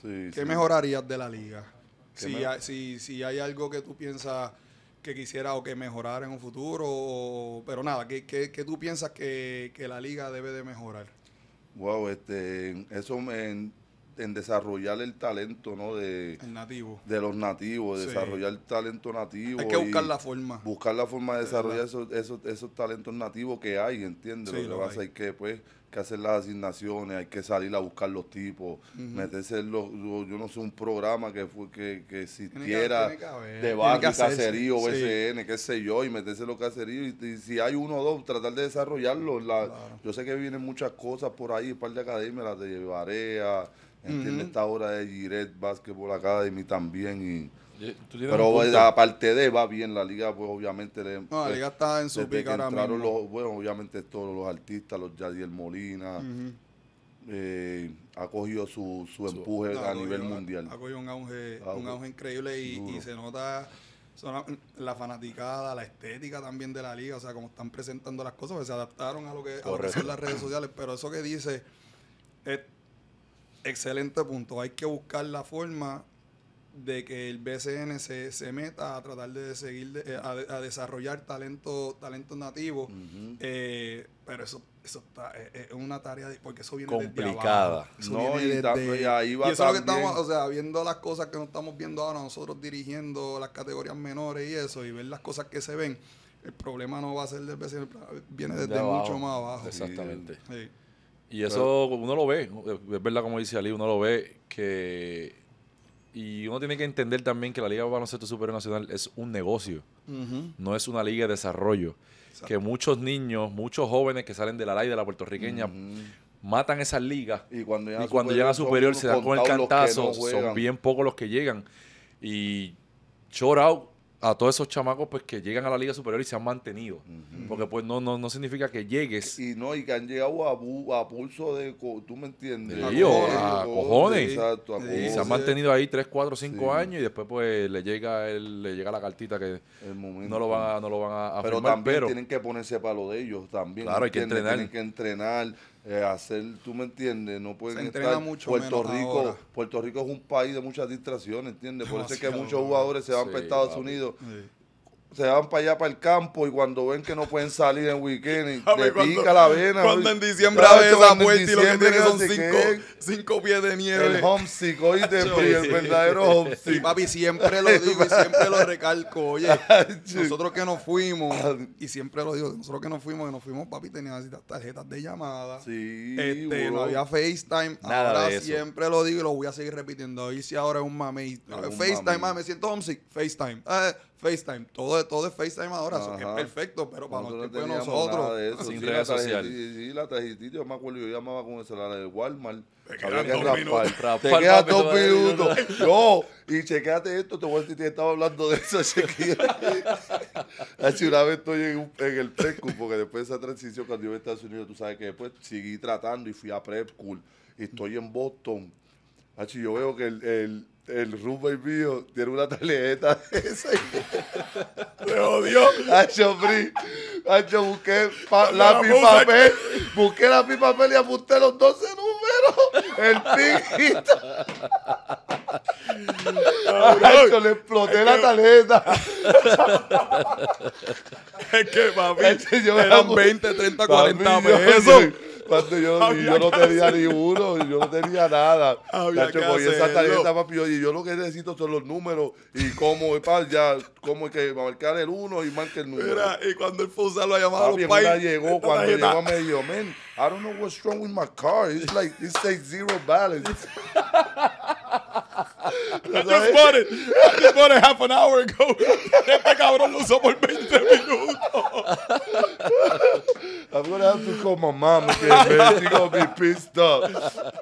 Sí, ¿qué sí. mejorarías de la liga? ¿Qué Si hay, si, si hay algo que tú piensas que quisiera o que mejorar en un futuro, o- pero nada, ¿qué, qué, qué tú piensas que, que la liga debe de mejorar? Wow, este, eso me- en, desarrollar el talento, ¿no? De, El nativo. de los nativos, Sí. desarrollar el talento nativo. Hay que buscar la forma. Buscar la forma de De desarrollar esos, esos, esos talentos nativos que hay, ¿entiendes? Sí, lo que pasa hay. es que, pues, que hacer las asignaciones, hay que salir a buscar los tipos, meterse en los, yo, yo no sé, un programa que fue que, que existiera tiene que haber, de barrio, caserío, sí. BCN, qué sé yo, y meterse en los caseríos, y, y si hay uno o dos, tratar de desarrollarlo. La- Claro. Yo sé que vienen muchas cosas por ahí, un par de academias, las de Barea, entiende Ujú. esta hora de Giret Basketball Academy también, y pero aparte de va bien la liga, pues obviamente le, No, la pues, liga está en su pica ahora mismo. los, bueno, obviamente todos los artistas, los Yadiel Molina, eh, ha cogido su, su empuje No, a nivel cogido- mundial. Ha cogido un auge, Ah, un auge increíble y, y se nota son la, la fanaticada, la estética también de la liga, o sea, como están presentando las cosas, pues se adaptaron a lo que, a lo que son las redes sociales, pero eso que dice es excelente punto. Hay que buscar la forma de que el BCN se, se meta a tratar de seguir, de- a, a desarrollar talento, talento nativo, eh, pero eso, eso está, es, es una tarea, de- porque eso viene desde Complicada. abajo. Eso No, viene y y ahí va y eso es lo que estamos, o sea, viendo las cosas que nos estamos viendo ahora, nosotros dirigiendo las categorías menores y eso, y ver las cosas que se ven, el problema no va a ser del BCN, viene De desde mucho más abajo. Exactamente. Sí. Y eso uno lo ve, es verdad como dice Ali, uno lo ve que... Y uno tiene que entender también que la Liga de Baloncesto Superior Nacional es un negocio, no es una liga de desarrollo. Exacto. Que muchos niños, muchos jóvenes que salen de la ley de la puertorriqueña matan esas ligas Y cuando y llegan a superior se dan con el cantazo, no son bien pocos los que llegan. Y shout out a todos esos chamacos pues que llegan a la liga superior y se han mantenido. Porque pues no, no, no significa que llegues. Y no, y que han llegado a, bu- a pulso de, tú me entiendes. O cojones, a a cojones. Exacto, a Y cojones. se han mantenido ahí 3, 4, 5 Sí. años y después pues le llega el, le llega la cartita que no lo van a, no lo van a, pero firmar, también pero tienen que ponerse para lo de ellos también. Claro, hay que entrenar. Tienen que entrenar, eh, hacer, tú me entiendes, no pueden estar. mucho Puerto Rico, ahora. Puerto Rico es un país de muchas distracciones, ¿entiendes? Por eso es que muchos jugadores se van Sí, para Estados papi. Unidos, Sí. Se van para allá para el campo y cuando ven que no pueden salir en weekend, A le pica la vena. Cuando en diciembre cuando en puerta y lo que tiene son cinco, cinco pies de nieve. El homesick, oíste, Pri, el verdadero Y homesick. papi, siempre lo digo y siempre lo recalco. Oye, nosotros que nos fuimos, y siempre lo digo, nosotros que nos fuimos, que nos fuimos, papi, teníamos tarjetas de llamada. Sí, Este, no había FaceTime. Nada ahora de eso. siempre lo digo y lo voy a seguir repitiendo. Hoy sí ahora es un mame. Y, FaceTime, mame, me siento homesick. FaceTime. Eh, FaceTime. Todo, todo es FaceTime ahora. es perfecto, pero para Nosotros nosotros, no de nosotros. nada de eso. Sin Sí, redes sociales. Sí, la tarjetita, yo me acuerdo, yo llamaba con el celular del Walmart. quedan Había que dos raspar. minutos. Te quedan dos minutos. No, y chequeate esto, te voy a decir que estaba hablando de eso. Así una vez estoy en, un- en el prep school, porque después de esa transición, cuando yo iba a Estados Unidos, tú sabes que después seguí tratando y fui a prep school. Y estoy en Boston. Así yo veo que el, el, el roommate mío tiene una tarjeta de esa. ¡Me odió! Hacho, Bri. Hacho, busqué pa- la lápiz papel. Busqué lápiz papel y apunté los 12 números. El piguito. Hacho, le exploté la tarjeta. Es que, papi, yo eran acu- 20, 30, 40 Papi, yo- pesos. Cuando yo, yo no tenía ni uno, yo no tenía nada. Había que esa tarjeta, papi, y yo lo que necesito son los números y cómo, pa, ya, cómo hay que marcar el uno y marcar el número. Mira, y cuando el Fusa lo llamaba a Papi, los pais, llegó, cuando tarjeta- llegó me dijo, man, I don't know what's wrong with my car. It's like, it says zero balance. I just bought it. I just bought it half an hour ago. Este cabrón lo usó por 20 have to call my mom again, man. She gonna be pissed off.